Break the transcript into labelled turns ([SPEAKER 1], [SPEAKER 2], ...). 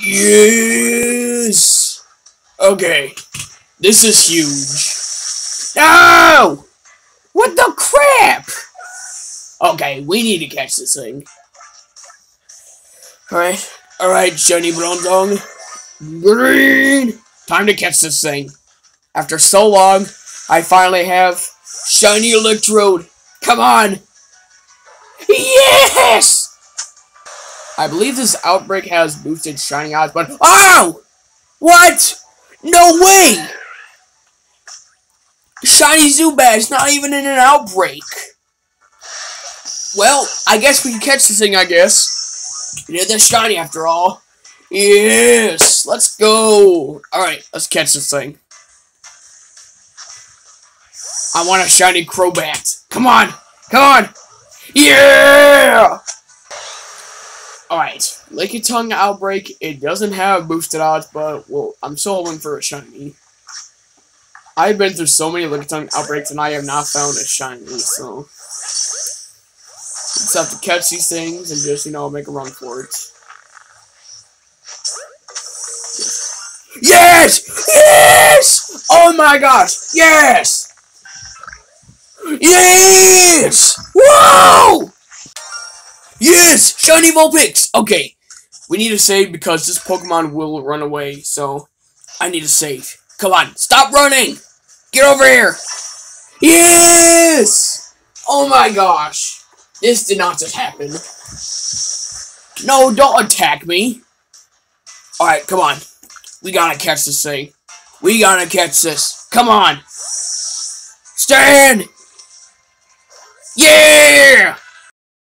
[SPEAKER 1] Yes! Okay. This is huge. No! What the crap? Okay, we need to catch this thing. Alright. Alright, Johnny Bronzong. Green! Time to catch this thing. After so long, I finally have Shiny Electrode. Come on! Yes! I believe this outbreak has boosted Shiny odds, but- OH! What? No way! Shiny Zubat's not even in an outbreak. Well, I guess we can catch this thing, I guess. It is shiny after all. Yes! Let's go! Alright, let's catch this thing. I want a shiny Crobat. Come on! Come on! Yeah! Alright, Lickitung Outbreak, it doesn't have boosted odds, but, well, I'm still hoping for a shiny. I've been through so many Lickitung Outbreaks, and I have not found a shiny, so... Just have to catch these things and just, you know, make a run for it. Yes! Yes! Oh my gosh! Yes! Yes! Whoa! Yes! Shiny Vulpix! Okay. We need to save because this Pokemon will run away, so I need to save. Come on, stop running! Get over here! Yes! Oh my gosh. This did not just happen. No, don't attack me. Alright, come on. We gotta catch this thing. We gotta catch this. Come on. Stand! Yeah!